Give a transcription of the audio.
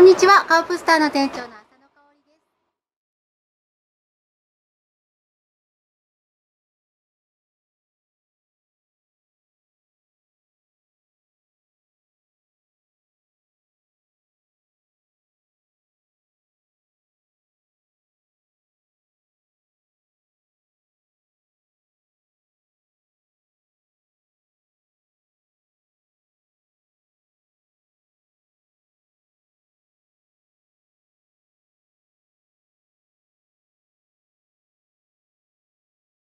こんにちは。カープスターの店長の